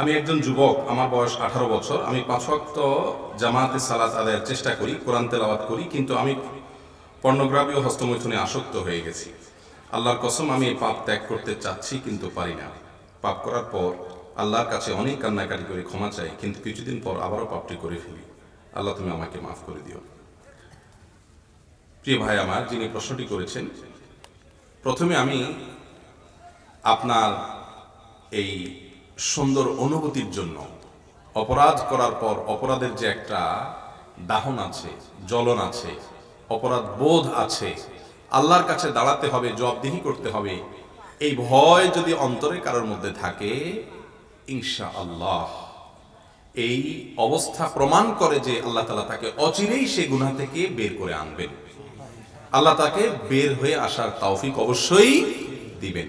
আমি একজন যুবক, আমার বয়স আঠারো বছর। আমি পাঁচ ওয়াক্ত জামাতে সালাত আদায়ের চেষ্টা করি, কোরআন তেলাওয়াত করি, কিন্তু আমি পর্নোগ্রাফি ও হস্তমৈথুনে আসক্ত হয়ে গেছি। আল্লাহর কসম, আমি এই পাপ ত্যাগ করতে চাচ্ছি কিন্তু পারি না। পাপ করার পর আল্লাহর কাছে অনেক কান্নাকাটি করে ক্ষমা চাই, কিন্তু কিছুদিন পর আবারও পাপটি করে ফেলি। আল্লাহ, তুমি আমাকে মাফ করে দিও। প্রিয় ভাই আমার, যিনি প্রশ্নটি করেছেন, প্রথমে আমি আপনার এই সুন্দর অনুভূতির জন্য। অপরাধ করার পর অপরাধের যে একটা দাহন আছে, জ্বলন আছে, অপরাধ বোধ আছে, আল্লাহর কাছে দাঁড়াতে হবে, জবাবদিহি করতে হবে, এই ভয় যদি অন্তরে কারোর মধ্যে থাকে ইনশা আল্লাহ এই অবস্থা প্রমাণ করে যে আল্লাহ তালা তাকে অচিরেই সে গুণা থেকে বের করে আনবেন। আল্লাহ তাকে বের হয়ে আসার তৌফিক অবশ্যই দিবেন।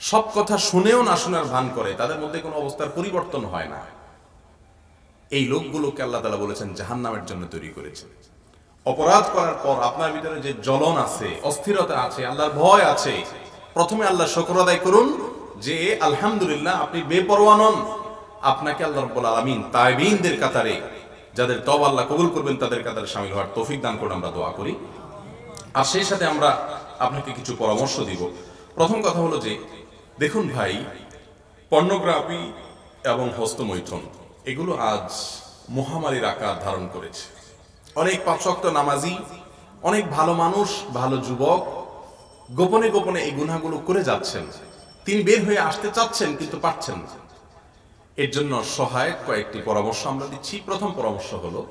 সব কথা শুনেও না শোনার ভান করে, তাদের মধ্যে কোনো অবস্থার পরিবর্তন হয় না। এই লোকগুলোকে আল্লাহ তালা বলেছেন জাহান্নামের জন্য তৈরি করেছে। অপরাধ করার পর আপনার ভিতরে যে জ্বলন আছে, অস্থিরতা আছে, আল্লাহর ভয় আছে, প্রথমে আল্লাহ শকর আদায় করুন যে, আলহামদুলিল্লাহ আপনি বেপরোয়া আপনাকে আল্লাহ রব্বুল আলামিন তাইবিনদের কাতারে, যাদের তব আল্লাহ কবুল করবেন, তাদের কাতারে সামিল হওয়ার তৌফিক দান করে আমরা দোয়া করি। আর সেই সাথে আমরা আপনাকে কিছু পরামর্শ দিব। প্রথম কথা হলো যে দেখুন ভাই, পর্নোগ্রাফি এবং হস্তমৈথুন, এগুলো আজ মহামারীর আকার ধারণ করেছে। অনেক পাঁচক্ত নামাজি, অনেক ভালো মানুষ, ভালো যুবক, গোপনে গোপনে এই গুনাহগুলো করে যাচ্ছেন। তিনি বের হয়ে আসতে চাচ্ছেন, কিন্তু পারছেন এর জন্য সহায়ক কয়েকটি পরামর্শ আমরা দিচ্ছি। প্রথম পরামর্শ হলো,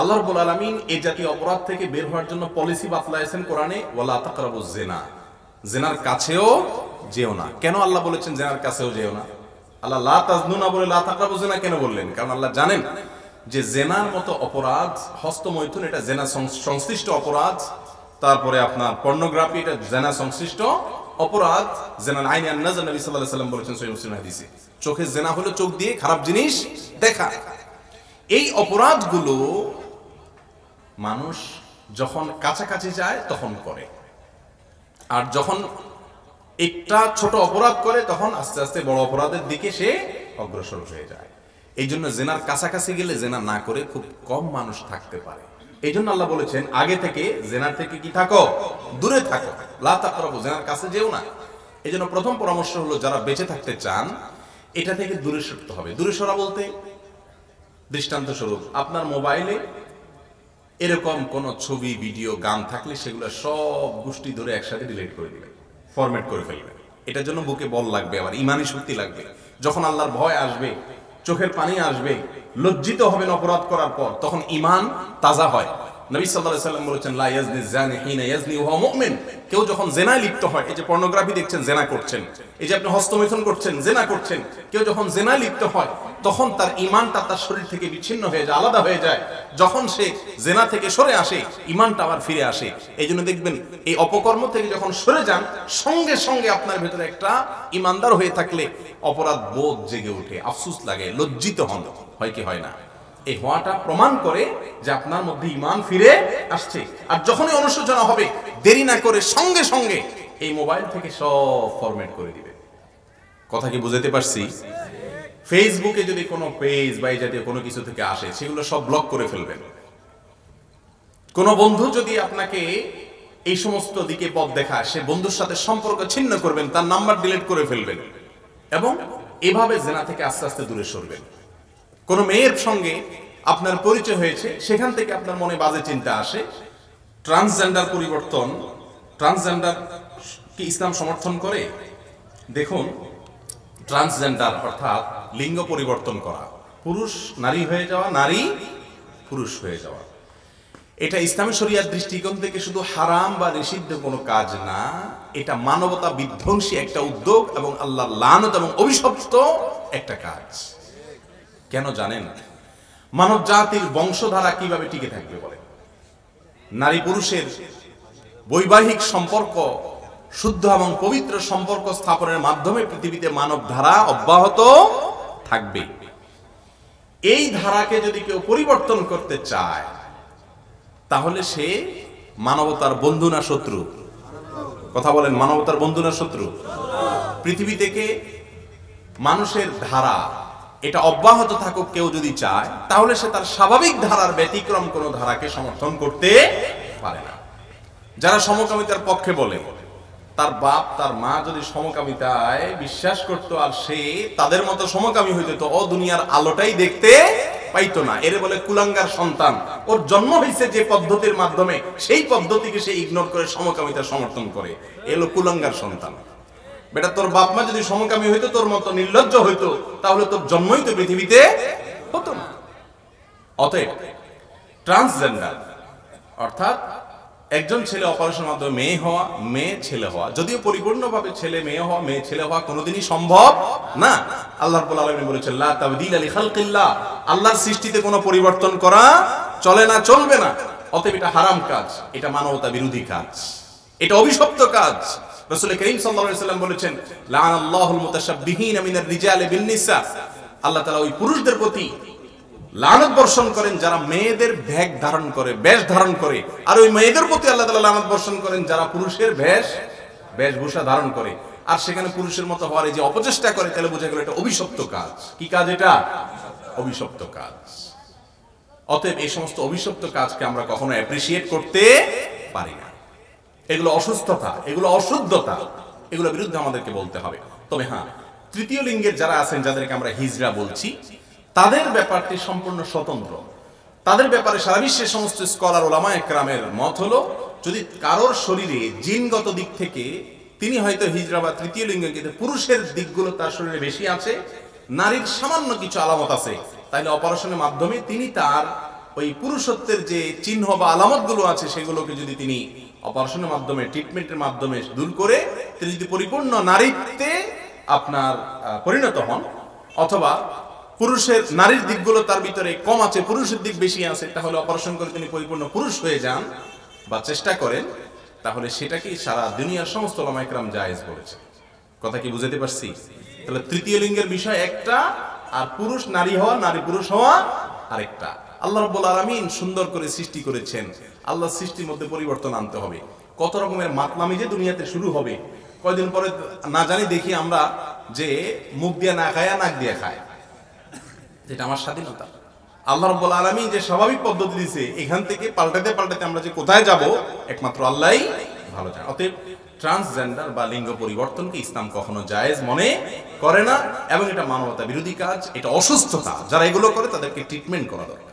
আল্লাহ রব্বুল আলামিন এই জাতীয় অপরাধ থেকে বের হওয়ার জন্য পলিসি বাতলাইছেন কোরআনে, ওয়ালা তাকরাবু জেনা। জেনার কাছেও যেও না। কেন আল্লাহ বলেছেন জেনার কাছেও যেও না? আল্লাহ লা তাজনুনা বলে লা তাকরাবু জেনা কেন বললেন? কারণ আল্লাহ জানেন যে জেনার মতো অপরাধ, হস্তমৈথুন এটা জেনা সংশ্লিষ্ট অপরাধ, তারপরে আপনার পর্নোগ্রাফি এটা জেনা সংশ্লিষ্ট অপরাধ, জেনার আইন আন্নাজ নবী সাল্লাল্লাহু আলাইহি সাল্লাম বলেছেন সহিহ মুসলিম হাদিসে। চোখে জেনা হলো চোখ দিয়ে খারাপ জিনিস দেখা। এই অপরাধগুলো মানুষ যখন কাছাকাছি যায় তখন করে। আর যখন একটা ছোট অপরাধ করে, তখন আস্তে আস্তে বড় অপরাধের দিকে সে অগ্রসর হয়ে যায়। এই জন্য জেনার কাছাকাছি গেলে জেনা না করে খুব কম মানুষ থাকতে পারে। এই জন্য আল্লাহ বলেছেন, আগে থেকে জেনার থেকে কি থাকো? দূরে থাকো। লা তাকরাবু, জেনার কাছে যেও না। এই জন্য প্রথম পরামর্শ হলো, যারা বেঁচে থাকতে চান, এটা থেকে দূরে সরতে হবে। দূরে সরা বলতে দৃষ্টান্ত স্বরূপ, আপনার মোবাইলে এরকম কোন ছবি, ভিডিও, গান থাকলে সেগুলো সব গোষ্ঠী ধরে একসাথে ডিলিট করে দিবেন। ফরম্যাট করে ফেলবেন এটার জন্য বুকে বল লাগবে, আবার ইমানি শক্তি লাগবে। যখন আল্লাহর ভয় আসবে, চোখের পানি আসবে, লজ্জিত হবেন অপরাধ করার পর, তখন ইমান তাজা হয়। নবী সাল্লাল্লাহু বলেছেন, লা ইয়াজনি কেউ যখন জেনায় লিপ্ত হয় এই যে পর্নোগ্রাফি দেখছেন জেনা করছেন এই যে আপনি হস্তমৈথুন করছেন জেনা করছেন কেউ যখন জেনায় লিপ্ত হয় তখন তার ইমানটা তার শরীর থেকে বিচ্ছিন্ন হয়ে যায়, আলাদা হয়ে যায়। যখন সে জেনা থেকে সরে আসে ইমানটা আবার ফিরে আসে। এই জন্য দেখবেন, এই অপকর্ম থেকে যখন সরে যান, সঙ্গে সঙ্গে আপনার ভেতরে একটা ইমানদার হয়ে থাকলে অপরাধ বোধ জেগে ওঠে, আফসুস লাগে, লজ্জিত হন। হয় কি হয় না? এই হওয়াটা প্রমাণ করে যে আপনার মধ্যে ইমান ফিরে আসছে। আর যখনই অনুশোচনা হবে, দেরি না করে সঙ্গে সঙ্গে এই মোবাইল থেকে সব ফরম্যাট করে দিবে। কথা কি বুঝাতে পারছি? ফেসবুকে যদি কোনো পেজ বা এই জাতীয় কোনো কিছু থেকে আসে, সেগুলো সব ব্লক করে ফেলবেন। কোনো বন্ধু যদি আপনাকে এই সমস্ত দিকে পথ দেখায়, সে বন্ধুর সাথে সম্পর্ক ছিন্ন করবেন, তার নাম্বার ডিলিট করে ফেলবেন এবং এভাবে জেনা থেকে আস্তে আস্তে দূরে সরবেন। কোনো মেয়ের সঙ্গে আপনার পরিচয় হয়েছে, সেখান থেকে আপনার মনে বাজে চিন্তা আসে ট্রান্সজেন্ডার পরিবর্তন ট্রান্সজেন্ডার কি ইসলাম সমর্থন করে? দেখুন ট্রান্সজেন্ডার অর্থাৎ লিঙ্গ পরিবর্তন করা। পুরুষ নারী হয়ে যাওয়া, নারী পুরুষ হয়ে যাওয়া। এটা ইসলামী শরিয়ার দৃষ্টিকোণ থেকে শুধু হারাম বা নিষিদ্ধ কোনো কাজ না, এটা মানবতা বিধ্বংসী একটা উদ্যোগ এবং আল্লাহ লানত এবং অভিশপ্ত একটা কাজ। কেন জানেন? মানব জাতির বংশধারা কীভাবে টিকে থাকবে বলে নারী পুরুষের বৈবাহিক সম্পর্ক, শুদ্ধ এবং পবিত্র সম্পর্ক স্থাপনের মাধ্যমে পৃথিবীতে মানব ধারা অব্যাহত থাকবে। এই ধারাকে যদি কেউ পরিবর্তন করতে চায়, তাহলে সে মানবতার বন্ধু না শত্রু। কথা বলেন, মানবতার বন্ধু না শত্রু? পৃথিবী থেকে মানুষের ধারা, এটা অব্যাহত থাকুক কেউ যদি চায়, তাহলে সে তার স্বাভাবিক ধারার ব্যতিক্রম কোনো ধারাকে সমর্থন করতে পারে না। যারা সমকামিতার পক্ষে বলে তার বাপ, তার মা যদি সমকামিতায় বিশ্বাস করতো আর সে তাদের মতো সমকামী হইতো, তো ও দুনিয়ার আলোটাই দেখতে পাইতো না। এর বলে কুলাঙ্গার সন্তান। ওর জন্ম হয়েছে যে পদ্ধতির মাধ্যমে, সেই পদ্ধতিকে সে ইগনোর করে সমকামিতা সমর্থন করে। এলো কুলাঙ্গার সন্তান। বেটা, তোর বাপ মা যদি সমকামী হইতো, তোর মতো নির্লজ্জ হইতো, তাহলে তোর জন্মই তো পৃথিবীতে হতো না। অতএব ট্রান্সজেন্ডার অর্থাৎ একজন ছেলে অপারেশনের মাধ্যমে মেয়ে হওয়া, মেয়ে ছেলে হওয়া। যদিও পরিপূর্ণভাবে ছেলে, মেয়ে হওয়া, মেয়ে ছেলে হওয়া কোনোদিনই সম্ভব না। আল্লাহ রাব্বুল আলামিন বলেছেন, লা তাবদীল লি খালকিল্লাহ। আল্লাহর সৃষ্টিতে কোনো পরিবর্তন করা চলে না, চলবে না। অতএব এটা হারাম কাজ, এটা মানবতা বিরোধী কাজ। এটা অভিশপ্ত কাজ। রাসূল করিম সাল্লাল্লাহু সাল্লাম বলেছেন, লানাল্লাহুল মুতাশাব্বিহিনা মিনার রিজালি বিন নিসা। আল্লাহ তাআলা ওই পুরুষদের প্রতি লানত বর্ষণ করেন যারা মেয়েদের ভেগ ধারণ করে, বেশ ধারণ করে। আর ওই মেয়েদের প্রতি আল্লাহ তাআলা লানত বর্ষণ করেন যারা পুরুষের বেশ, বেশভূষা ধারণ করে। আর সেখানে পুরুষের মতো হওয়ার যে অপচেষ্টা করে, তাহলে বোঝা গেল এটা অভিশপ্ত কাজ। কি কাজ এটা? অভিশপ্ত কাজ। অতএব এই সমস্ত অভিশপ্ত কাজকে আমরা কখনো অ্যাপ্রিসিয়েট করতে পারি না। এগুলো অসুস্থতা, এগুলো অশুদ্ধতা, এগুলোর বিরুদ্ধে আমাদেরকে বলতে হবে। তবে হ্যাঁ তৃতীয় লিঙ্গের যারা আছেন, যাদেরকে আমরা হিজরা বলছি তাদের ব্যাপারটি সম্পূর্ণ স্বতন্ত্র। তাদের ব্যাপারে সারা বিশ্বের সমস্ত স্কলার, ওলামা একরামের মত হলো, যদি কারোর শরীরে জিনগত দিক থেকে তিনি হয়তো হিজরা বা তৃতীয় লিঙ্গ কিন্তু পুরুষের দিকগুলো তার শরীরে বেশি আছে, নারীর সামান্য কিছু আলামত আছে, তাইলে অপারেশনের মাধ্যমে তিনি তার ওই পুরুষত্বের যে চিহ্ন বা আলামতগুলো আছে, সেগুলোকে যদি তিনি অপারেশনের মাধ্যমে ট্রিটমেন্টের মাধ্যমে দূর করে, তিনি যদি পরিপূর্ণ নারীত্বে আপনার পরিণত হন, অথবা পুরুষের নারীর দিকগুলো তার ভিতরে কম আছে, পুরুষের দিক বেশি আছে, তাহলে অপারেশন করে তিনি পরিপূর্ণ পুরুষ হয়ে যান বা চেষ্টা করেন, তাহলে সেটাকেই সারা দুনিয়ার সমস্ত লামাইকরাম জায়েজ বলেছে। কথা কি বুঝাতে পারছি? তাহলে তৃতীয় লিঙ্গের বিষয় একটা, আর পুরুষ নারী হওয়া, নারী পুরুষ হওয়া আরেকটা। আল্লাহ রাব্বুল আলামিন সুন্দর করে সৃষ্টি করেছেন। আল্লাহ সৃষ্টির মধ্যে পরিবর্তন আনতে হবে। কত রকমের মাতলামি যে দুনিয়াতে শুরু হবে, কয়দিন পরে না জানি দেখি আমরা যে মুখ দিয়ে না খায় নাক দিয়ে খায়। যেটা আমার স্বাধীনতা। আল্লাহ রব্বুল আলমী যে স্বাভাবিক পদ্ধতি দিয়েছে, এখান থেকে পাল্টাতে পাল্টাতে আমরা যে কোথায় যাব, একমাত্র আল্লাহই ভালো যায় অতএব ট্রান্সজেন্ডার বা লিঙ্গ পরিবর্তনকে ইসলাম কখনো জায়েজ মনে করে না, এবং এটা মানবতা বিরোধী কাজ, এটা অসুস্থতা। যারা এগুলো করে, তাদেরকে ট্রিটমেন্ট করা দরকার।